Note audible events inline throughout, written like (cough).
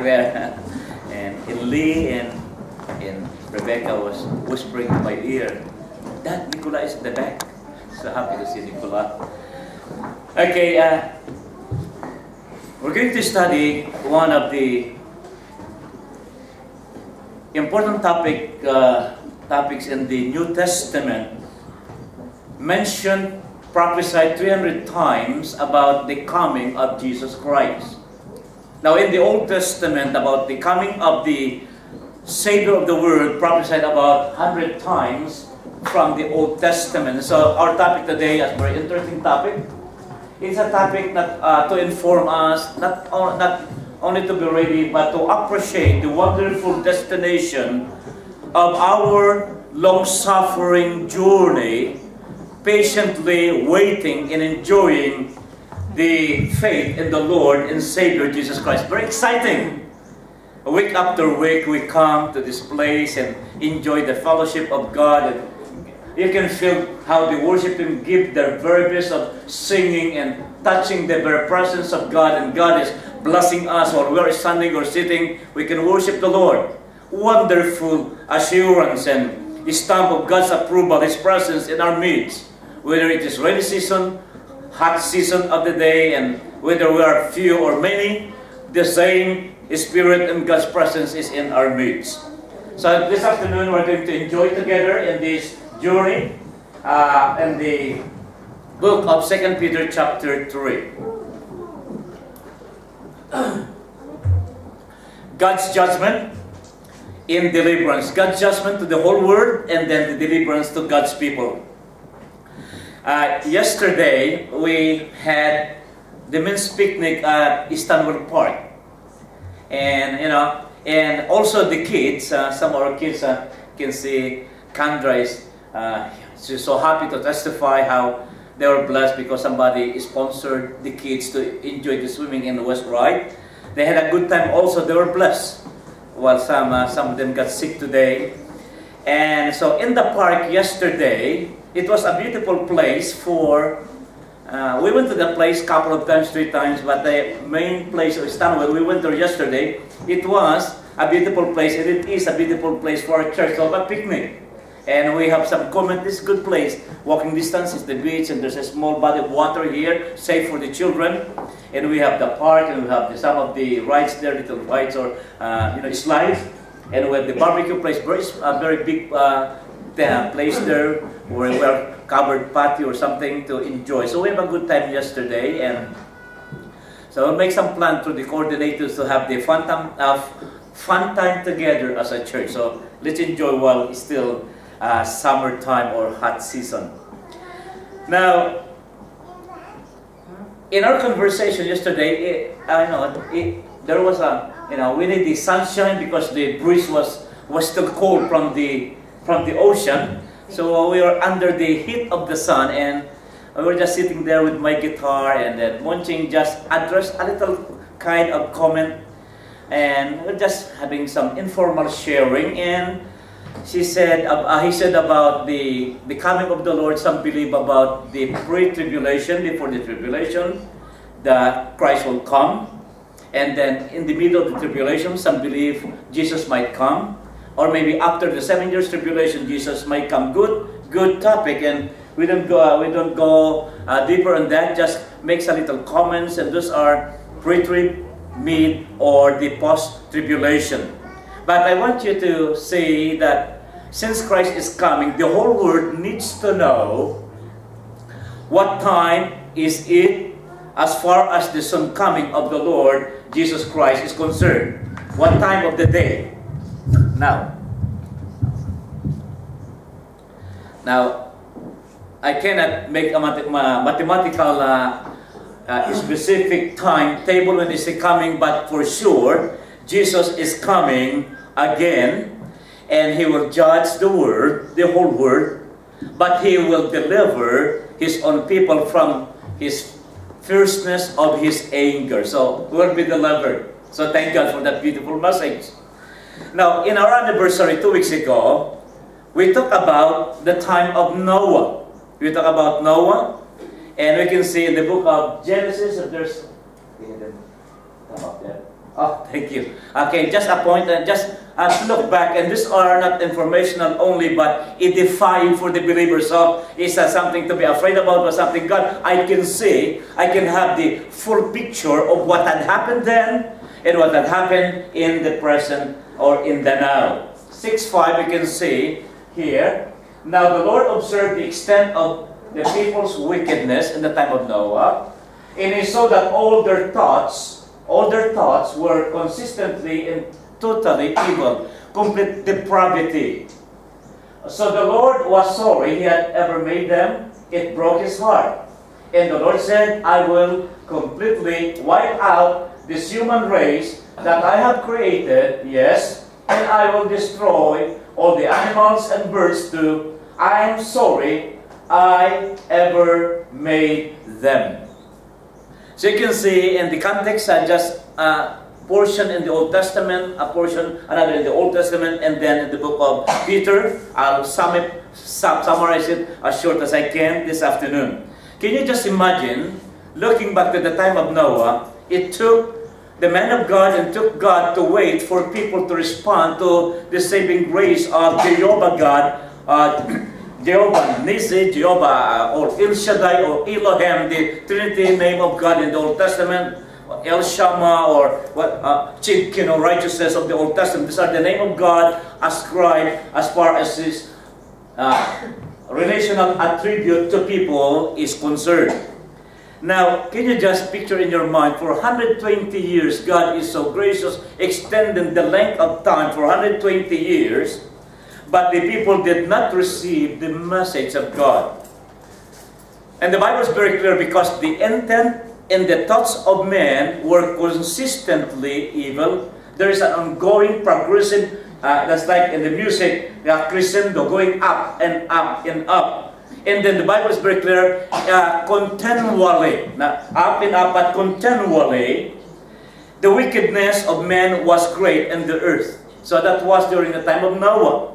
there. and Lee and and Rebecca was whispering in my ear, that Nicola is in the back. So happy to see Nicola. Okay, uh, we're going to study one of the important topic uh, topics in the New Testament mentioned prophesied 300 times about the coming of Jesus Christ. Now in the Old Testament about the coming of the Savior of the world prophesied about 100 times from the Old Testament. So our topic today is a very interesting topic. It's a topic that uh, to inform us, not, not only to be ready, but to appreciate the wonderful destination of our long-suffering journey, patiently waiting and enjoying the faith in the Lord and Savior Jesus Christ. Very exciting. Week after week, we come to this place and enjoy the fellowship of God. And you can feel how the worship team give their very best of singing and touching the very presence of God, and God is blessing us while we're standing or sitting. We can worship the Lord. Wonderful assurance and stamp of God's approval, His presence in our midst. Whether it is rainy season, hot season of the day, and whether we are few or many, the same Spirit and God's presence is in our midst. So this afternoon we're going to enjoy together in this journey uh, in the book of Second Peter chapter 3. (clears throat) God's judgment in deliverance. God's judgment to the whole world and then the deliverance to God's people. Uh, yesterday, we had the men's picnic at Istanbul Park. And, you know, and also the kids, uh, some of our kids uh, can see Kandra is uh, she's so happy to testify how they were blessed because somebody sponsored the kids to enjoy the swimming in the West Ride. They had a good time also, they were blessed while some, uh, some of them got sick today. And so in the park yesterday, it was a beautiful place for, uh, we went to the place a couple of times, three times, but the main place of Istanbul, we went there yesterday, it was a beautiful place, and it is a beautiful place for a church, so a picnic. And we have some comment, this good place. Walking distance is the beach, and there's a small body of water here, safe for the children. And we have the park, and we have the, some of the rides there, little rides or uh, you know slides. And we have the barbecue place, very, a very big uh, place there where we have covered patio or something to enjoy. So we have a good time yesterday, and so we'll make some plan to the coordinators to have the fun time, uh, fun time together as a church. So let's enjoy while it's still uh, summertime or hot season. Now, in our conversation yesterday, it, I know it, there was a you know we need the sunshine because the breeze was was still cold from the from the ocean. So we were under the heat of the sun and we were just sitting there with my guitar and then Monching just addressed a little kind of comment and we're just having some informal sharing and she said, uh, he said about the, the coming of the Lord, some believe about the pre-tribulation, before the tribulation, that Christ will come. And then in the middle of the tribulation, some believe Jesus might come. Or maybe after the seven years tribulation, Jesus might come. Good, good topic. And we don't go, uh, we don't go uh, deeper on that, just makes a little comments. And those are pre-trib, mid, or the post-tribulation. But I want you to see that since Christ is coming, the whole world needs to know what time is it as far as the soon coming of the Lord Jesus Christ is concerned. What time of the day? Now. Now, I cannot make a mathematical uh, uh, specific timetable when is coming, but for sure, Jesus is coming again, and he will judge the world, the whole world, but he will deliver his own people from his fierceness of his anger. So we'll be delivered. So thank God for that beautiful message. Now, in our anniversary two weeks ago, we talked about the time of Noah. We talked about Noah, and we can see in the book of Genesis, if there's. Oh, thank you. Okay, just a point, uh, just uh, look back, and these are not informational only, but edifying for the believers. So it's uh, something to be afraid about, but something God, I can see, I can have the full picture of what had happened then and what had happened in the present or in the now. 6.5 we can see here, Now the Lord observed the extent of the people's wickedness in the time of Noah, and he saw that all their thoughts, all their thoughts were consistently and totally evil, complete depravity. So the Lord was sorry he had ever made them. It broke his heart. And the Lord said, I will completely wipe out this human race that I have created, yes, and I will destroy all the animals and birds too. I am sorry I ever made them. So you can see in the context, I just a portion in the Old Testament, a portion another in the Old Testament, and then in the book of Peter. I'll sum it, sum, summarize it as short as I can this afternoon. Can you just imagine looking back to the time of Noah? It took the man of God and took God to wait for people to respond to the saving grace of Jehovah God, uh, (clears throat) Jehovah Nisi, Jehovah uh, or El Shaddai or Elohim, the Trinity name of God in the Old Testament, El Shammah or what uh, or righteousness of the Old Testament. These are the name of God ascribed as far as his uh, relational attribute to people is concerned. Now, can you just picture in your mind, for 120 years, God is so gracious, extending the length of time for 120 years, but the people did not receive the message of God. And the Bible is very clear because the intent and the thoughts of men were consistently evil. There is an ongoing, progressive, uh, that's like in the music, uh, crescendo, going up and up and up. And then the Bible is very clear, uh, continually, not up and up, but continually, the wickedness of men was great in the earth. So that was during the time of Noah.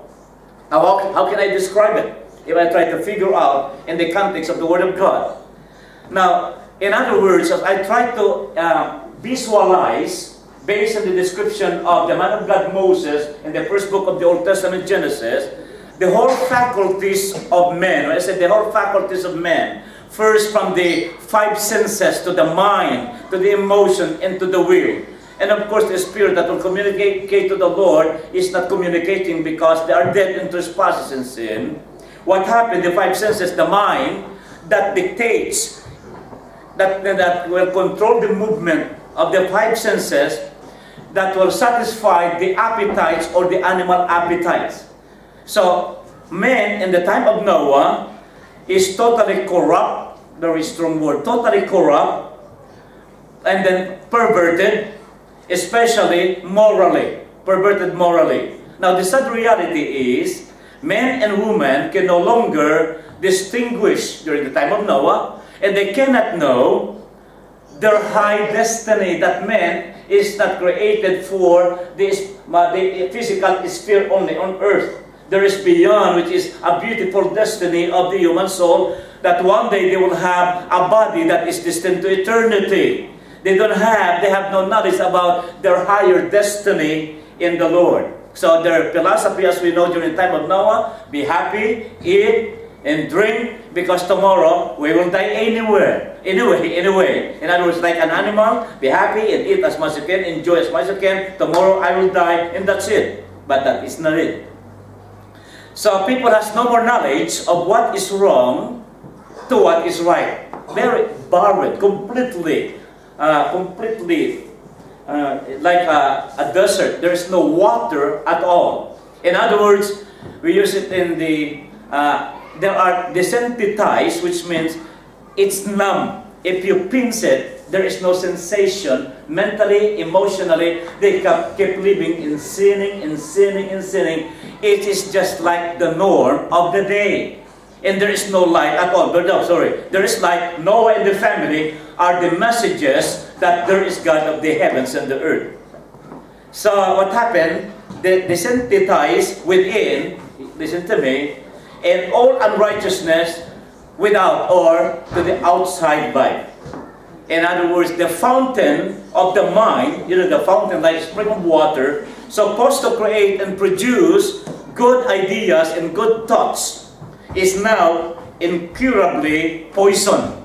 Now, how, how can I describe it? If I try to figure out in the context of the Word of God. Now, in other words, I try to uh, visualize, based on the description of the man of God Moses in the first book of the Old Testament, Genesis, the whole faculties of men, I said the whole faculties of men, first from the five senses to the mind, to the emotion, and to the will. And of course, the spirit that will communicate to the Lord is not communicating because they are dead in trespasses and sin. What happened? The five senses, the mind, that dictates, that, that will control the movement of the five senses, that will satisfy the appetites or the animal appetites. So, man in the time of Noah is totally corrupt, very strong word, totally corrupt, and then perverted, especially morally, perverted morally. Now, the sad reality is, men and women can no longer distinguish during the time of Noah, and they cannot know their high destiny that man is not created for this, the physical sphere only on earth there is beyond, which is a beautiful destiny of the human soul, that one day they will have a body that is destined to eternity. They don't have, they have no knowledge about their higher destiny in the Lord. So their philosophy, as we know during the time of Noah, be happy, eat, and drink, because tomorrow we will die anywhere. Anyway, anyway. In other words, like an animal, be happy and eat as much as you can, enjoy as much as you can. Tomorrow I will die, and that's it. But that is not it. So people has no more knowledge of what is wrong to what is right. Very barren, completely, uh, completely uh, like a, a desert. There is no water at all. In other words, we use it in the, uh, there are desensitized, which means it's numb. If you pinch it, there is no sensation. Mentally, emotionally, they kept, kept living in sinning, in sinning, in sinning it is just like the norm of the day. And there is no light at all. But no, sorry. There is light. Noah and the family are the messages that there is God of the heavens and the earth. So what happened? They desensitized within, listen to me, and all unrighteousness without or to the outside by. In other words, the fountain of the mind, you know, the fountain like spring of water, supposed to create and produce good ideas and good thoughts, is now incurably poisoned.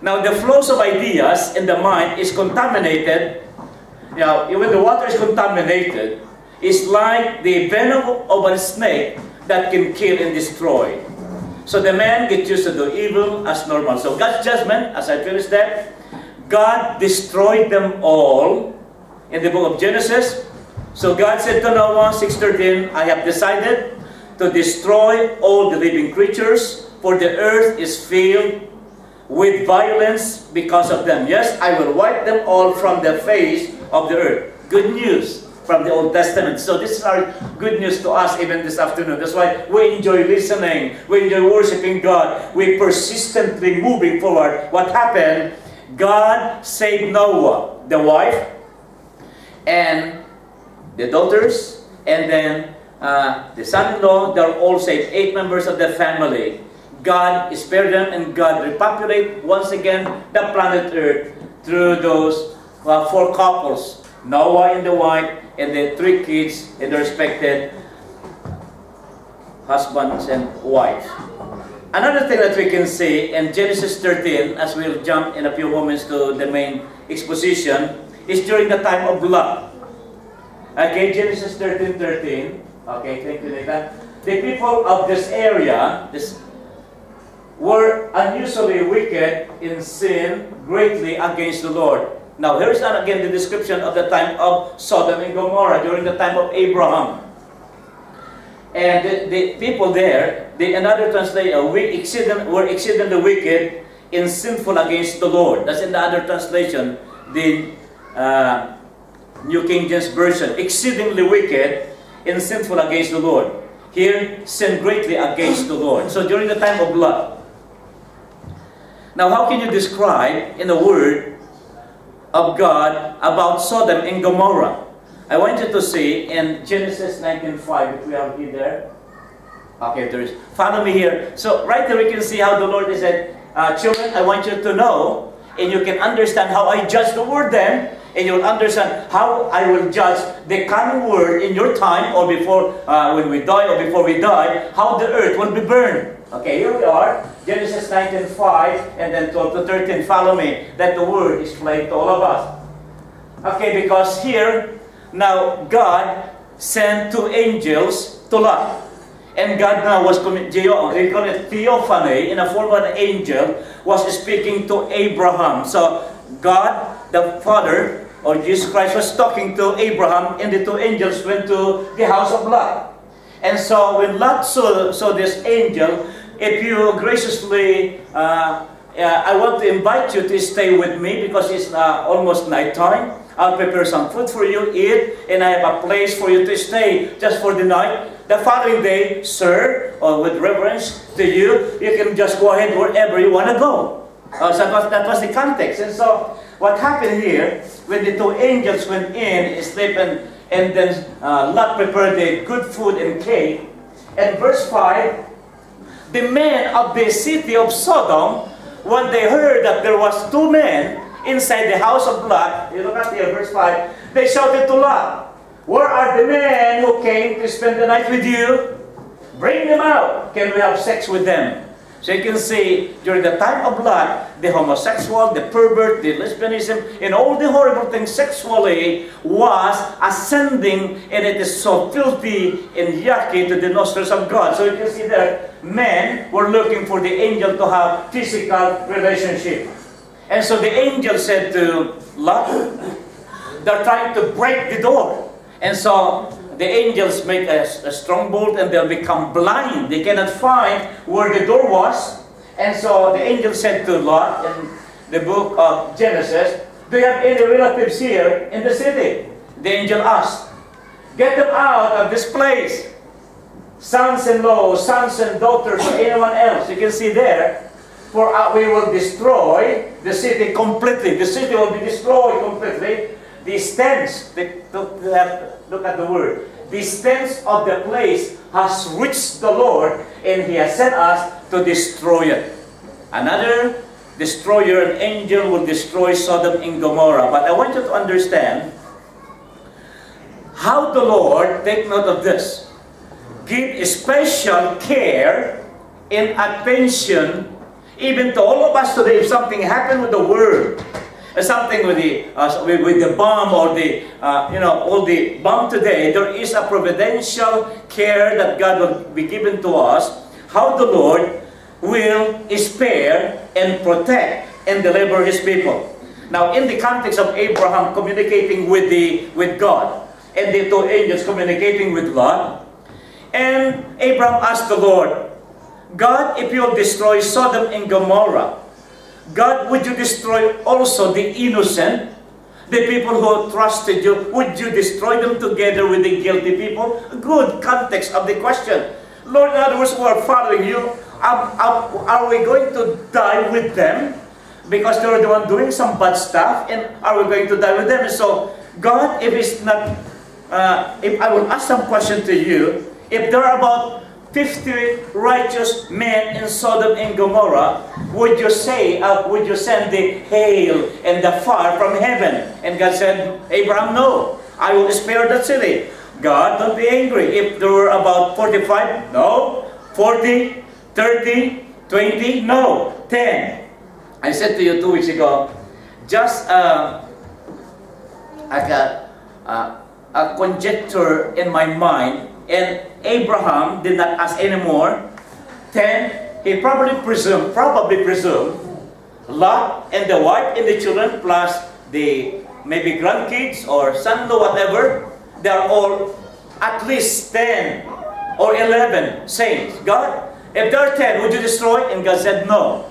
Now, the flows of ideas in the mind is contaminated. Know, when the water is contaminated, it's like the venom of a snake that can kill and destroy. So the man gets used to do evil as normal. So God's judgment, as I finish that, God destroyed them all in the book of Genesis. So God said to Noah, 6.13, I have decided to destroy all the living creatures, for the earth is filled with violence because of them. Yes, I will wipe them all from the face of the earth. Good news from the Old Testament. So this is our good news to us even this afternoon. That's why we enjoy listening. We enjoy worshiping God. We persistently moving forward. What happened? God saved Noah, the wife, and the daughters, and then uh, the son-in-law. They're all saved. Eight members of the family. God spared them, and God repopulate once again the planet Earth through those uh, four couples Noah and the wife, and the three kids and their respected husbands and wives. Another thing that we can see in Genesis 13, as we'll jump in a few moments to the main exposition, is during the time of Lot. Okay, Genesis 13, 13. Okay, thank you, Nathan. The people of this area this, were unusually wicked in sin greatly against the Lord. Now, here is not again the description of the time of Sodom and Gomorrah during the time of Abraham. And the, the people there, the, another translation, we exceeding, were exceedingly wicked and sinful against the Lord. That's in the other translation, the uh, New King James Version. Exceedingly wicked and sinful against the Lord. Here, sin greatly against the Lord. So during the time of Lot. Now, how can you describe in a word of God about Sodom and Gomorrah. I want you to see in Genesis 19.5, if we have it there. Okay, there is. Follow me here. So right there we can see how the Lord is said, uh, children, I want you to know, and you can understand how I judge the word then, and you'll understand how I will judge the coming word in your time, or before, uh, when we die, or before we die, how the earth will be burned. Okay, here we are. Genesis 19, 5, and then 12 to 13. Follow me. That the word is plain to all of us. Okay, because here, now God sent two angels to Lot. And God now was, they call it theophany, in the form of an angel, was speaking to Abraham. So God, the Father, or Jesus Christ was talking to Abraham, and the two angels went to the house of Lot. And so when Lot saw, saw this angel, if you graciously, uh, uh, I want to invite you to stay with me because it's uh, almost night time. I'll prepare some food for you, eat, and I have a place for you to stay just for the night. The following day, sir, or with reverence to you, you can just go ahead wherever you want to go. Uh, so that was, that was the context. And so, what happened here, when the two angels went in, sleep, and, and then uh, Lot prepared the good food and cake, and verse 5, the men of the city of Sodom, when they heard that there was two men inside the house of Lot, you look at here, verse 5, they shouted to Lot, Where are the men who came to spend the night with you? Bring them out. Can we have sex with them? So you can see, during the time of Lot, the homosexual, the pervert, the lesbianism, and all the horrible things sexually was ascending, and it is so filthy and yucky to the nostrils of God. So you can see that men were looking for the angel to have physical relationship. And so the angel said to Lot, they're trying to break the door. And so the angels make a, a strong bolt and they'll become blind. They cannot find where the door was. And so the angel said to Lot in the book of Genesis, Do you have any relatives here in the city? The angel asked, Get them out of this place. Sons-in-law, sons and daughters, or anyone else. You can see there, for uh, we will destroy the city completely. The city will be destroyed completely. The, the, Look at the word. Stench of the place has reached the Lord, and He has sent us to destroy it. Another destroyer, an angel will destroy Sodom and Gomorrah. But I want you to understand how the Lord, take note of this, give special care and attention even to all of us today if something happened with the world something with the uh, with, with, the bomb or the uh, you know all the bomb today there is a providential care that God will be given to us how the Lord will spare and protect and deliver his people. Now in the context of Abraham communicating with the with God and the two angels communicating with God and Abraham asked the Lord God if you'll destroy Sodom and Gomorrah God, would you destroy also the innocent? The people who trusted you, would you destroy them together with the guilty people? Good context of the question. Lord, in other words, who are following you, are, are we going to die with them? Because they're the one doing some bad stuff, and are we going to die with them? So, God, if it's not, uh, if I will ask some question to you, if there are about 50 righteous men in Sodom and Gomorrah, would you say, uh, would you send the hail and the fire from heaven? And God said, Abraham, no, I will spare that city. God, don't be angry. If there were about 45, no. 40, 30, 20, no. 10. I said to you two weeks ago, just uh, like a, uh, a conjecture in my mind and Abraham did not ask anymore. Then he probably presumed, probably presumed, Lot and the wife and the children plus the maybe grandkids or son-in-law, whatever, they are all at least 10 or 11 saints. God, if there are 10, would you destroy? And God said, no.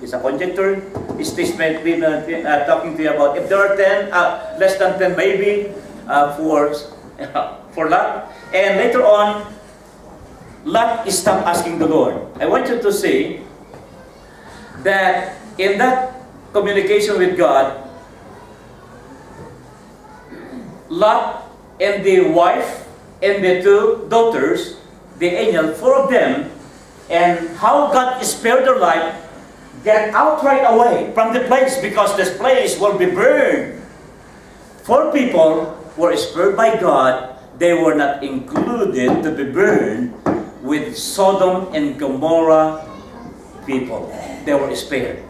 It's a conjecture. It's statement uh, talking to you about if there are 10, uh, less than 10 maybe, uh, for, (laughs) for Lot. And later on, Lot stopped asking the Lord. I want you to see that in that communication with God, Lot and the wife and the two daughters, the angel, four of them, and how God spared their life, get out right away from the place because this place will be burned. Four people were spared by God they were not included to be burned with Sodom and Gomorrah people. They were spared.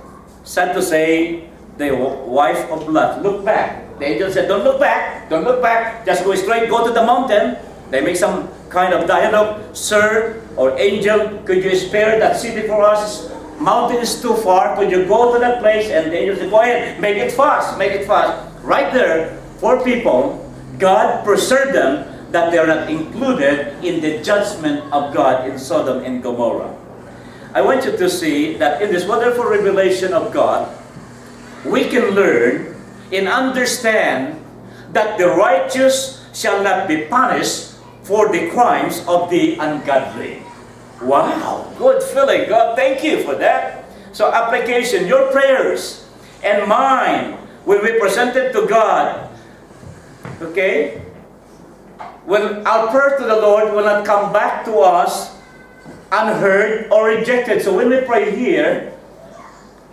Sad to say, the wife of Lot looked back. The angel said, don't look back, don't look back, just go straight, go to the mountain. They make some kind of dialogue. Sir or angel, could you spare that city for us? Mountain is too far, could you go to that place? And the angel said, go ahead, make it fast, make it fast. Right there, four people, God preserved them that they are not included in the judgment of God in Sodom and Gomorrah. I want you to see that in this wonderful revelation of God, we can learn and understand that the righteous shall not be punished for the crimes of the ungodly. Wow, good feeling. God, thank you for that. So application, your prayers and mine will be presented to God. Okay? When our prayer to the Lord will not come back to us unheard or rejected. So when we pray here,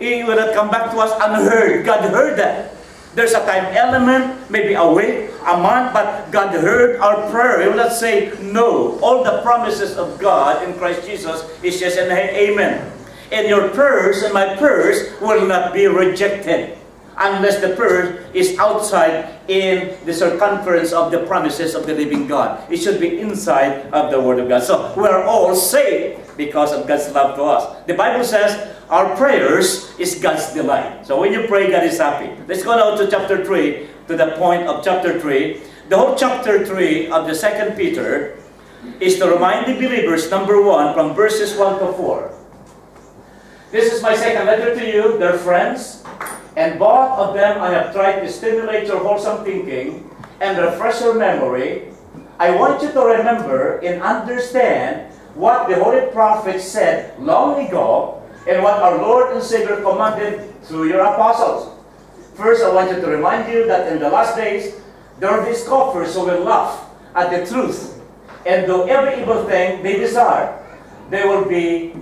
it will not come back to us unheard. God heard that. There's a time element, maybe a week, a month, but God heard our prayer. He will not say no. All the promises of God in Christ Jesus is yes and amen. And your prayers and my prayers will not be rejected unless the prayer is outside in the circumference of the promises of the living God. It should be inside of the Word of God. So we are all saved because of God's love to us. The Bible says our prayers is God's delight. So when you pray, God is happy. Let's go now to chapter 3, to the point of chapter 3. The whole chapter 3 of the second Peter is to remind the believers, number 1, from verses 1 to 4. This is my second letter to you, dear friends. And both of them I have tried to stimulate your wholesome thinking and refresh your memory. I want you to remember and understand what the Holy Prophet said long ago and what our Lord and Savior commanded through your apostles. First, I want you to remind you that in the last days, there will be scoffers who will laugh at the truth and do every evil thing they desire. They will be